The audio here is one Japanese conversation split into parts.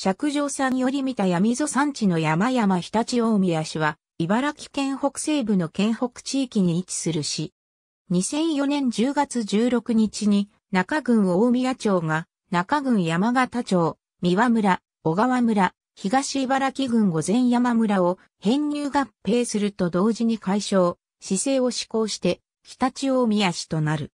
釈上山より見た闇溝山地の山々日立大宮市は、茨城県北西部の県北地域に位置する市。2004年10月16日に中郡大宮町が中郡山形町、三輪村、小川村、東茨城郡御前山村を編入合併すると同時に解消、市政を施行して日立大宮市となる。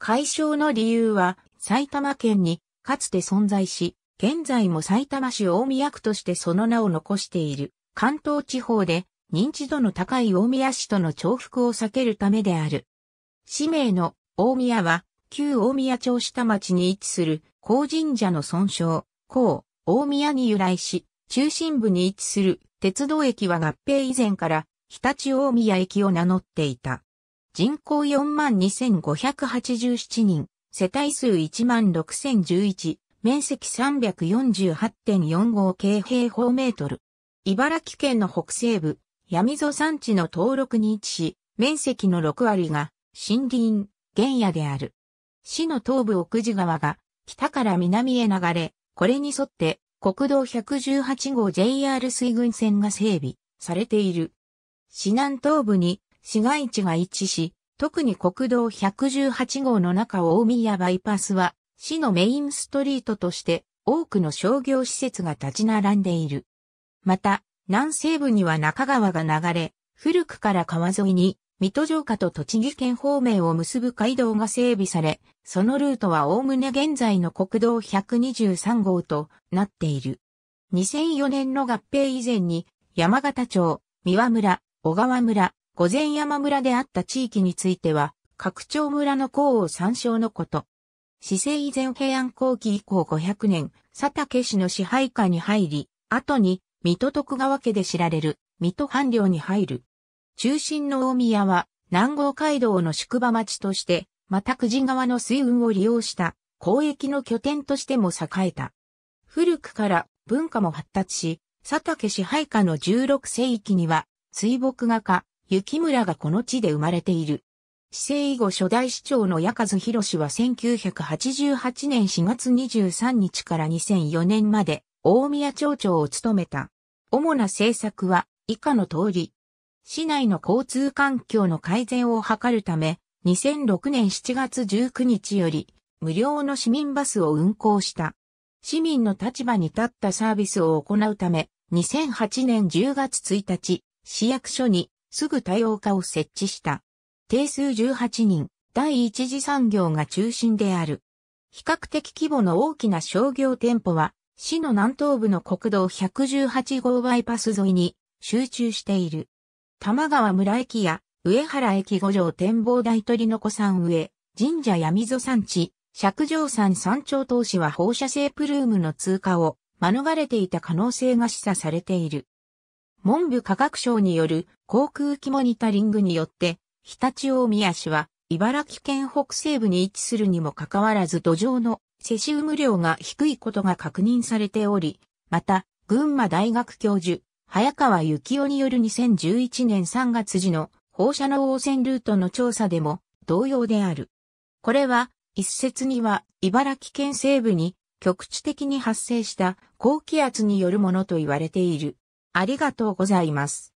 解消の理由は埼玉県にかつて存在し、現在も埼玉市大宮区としてその名を残している関東地方で認知度の高い大宮市との重複を避けるためである。市名の大宮は旧大宮町下町に位置する高神社の尊称、高大宮に由来し、中心部に位置する鉄道駅は合併以前から日立大宮駅を名乗っていた。人口42,587人、世帯数16,011、面積348.45京平方メートル。茨城県の北西部、闇溝山地の登録に位置し、面積の6割が森林、原野である。市の東部奥地川が北から南へ流れ、これに沿って国道118号 JR 水郡線が整備されている。市南東部に市街地が位置し、特に国道118号の中を大宮バイパスは市のメインストリートとして多くの商業施設が立ち並んでいる。また、南西部には中川が流れ、古くから川沿いに水戸城下と栃木県方面を結ぶ街道が整備され、そのルートはおおむね現在の国道123号となっている。2004年の合併以前に山形町、三輪村、小川村、御前山村であった地域については、各町村の項を参照のこと。市政以前平安後期以降500年、佐竹氏の支配下に入り、後に、水戸徳川家で知られる、水戸藩領に入る。中心の大宮は、南郷街道の宿場町として、また久慈川の水運を利用した交易の拠点としても栄えた。古くから文化も発達し、佐竹支配下の16世紀には、水墨画家、雪村がこの地で生まれている。市政以後初代市長の矢和博士は1988年4月23日から2004年まで大宮町長を務めた。主な政策は以下の通り。市内の交通環境の改善を図るため、2006年7月19日より無料の市民バスを運行した。市民の立場に立ったサービスを行うため、2008年10月1日、市役所にすぐ対応課を設置した。定数18人、第一次産業が中心である。比較的規模の大きな商業店舗は、市の南東部の国道118号バイパス沿いに集中している。玉川村駅や上原駅五条展望台鳥の子山上、神社闇溝山地、釈上山山頂投資は放射性プルームの通過を免れていた可能性が示唆されている。文部科学省による航空機モニタリングによって、日立大宮市は茨城県北西部に位置するにもかかわらず土壌のセシウム量が低いことが確認されており、また、群馬大学教授、早川幸雄による2011年3月時の放射能汚染ルートの調査でも同様である。これは一説には茨城県西部に局地的に発生した高気圧によるものと言われている。ありがとうございます。